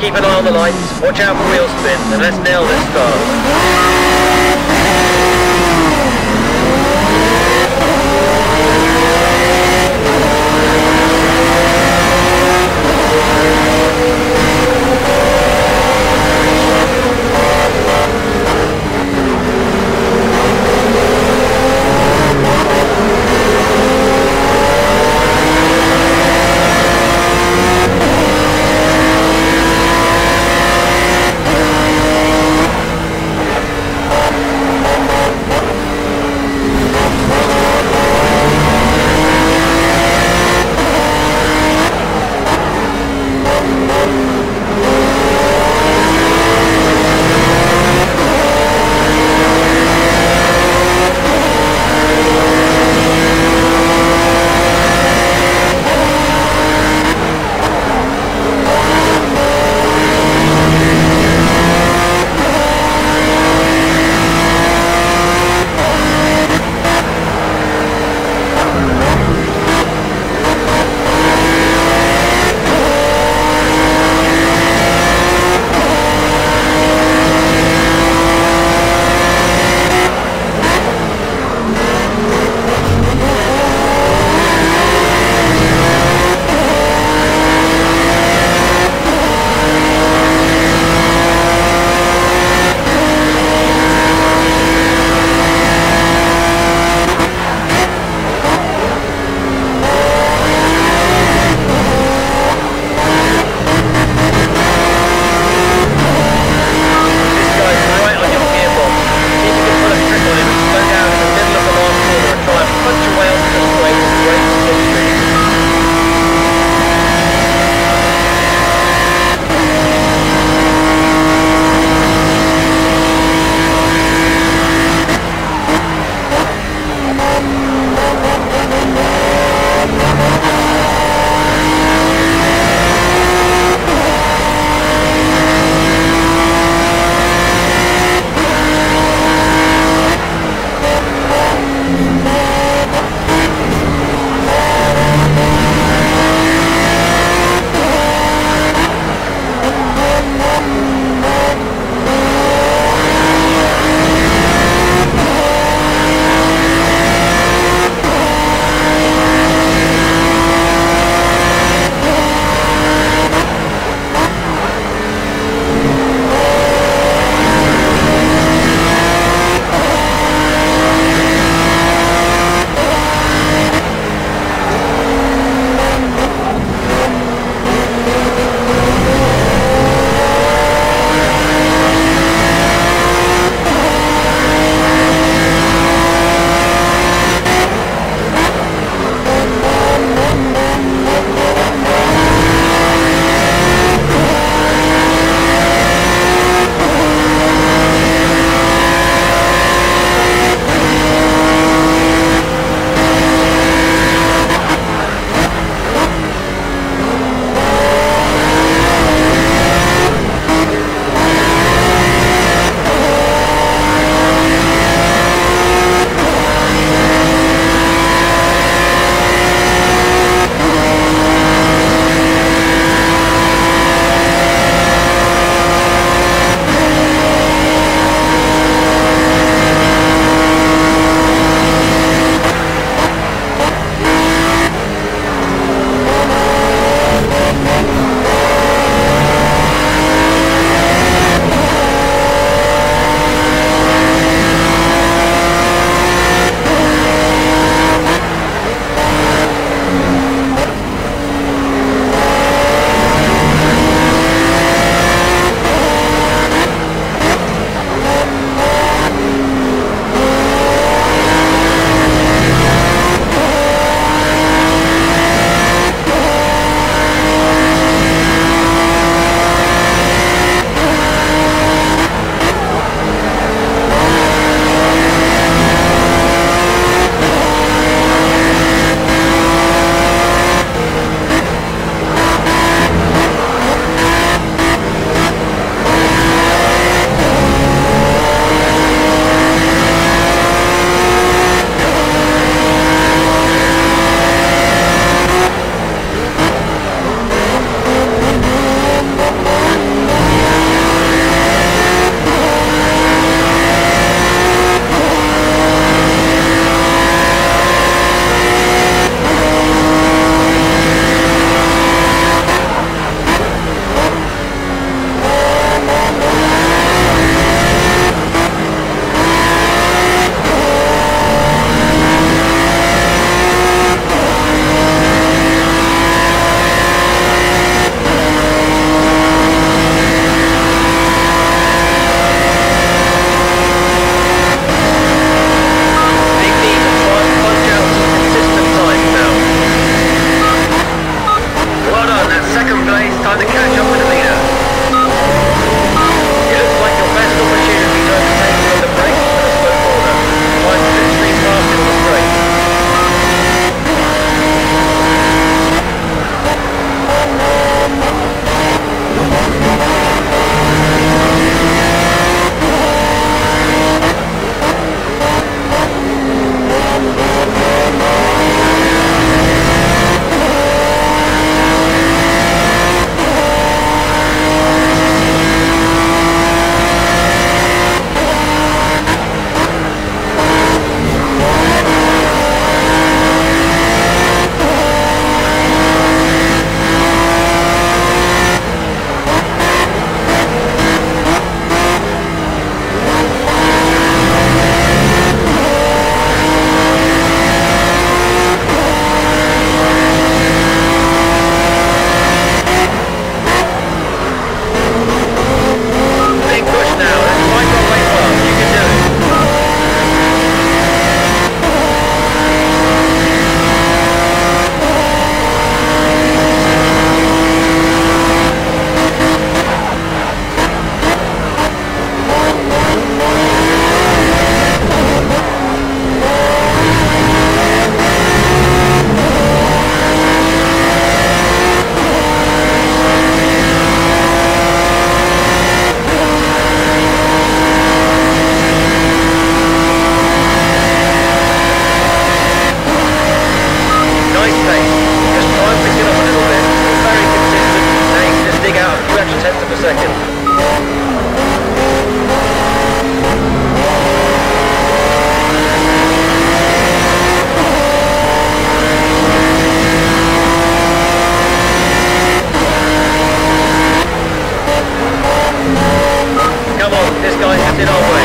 keep an eye on the lights, watch out for wheel spin, and let's nail this car. seconds. Come on, this guy has it all.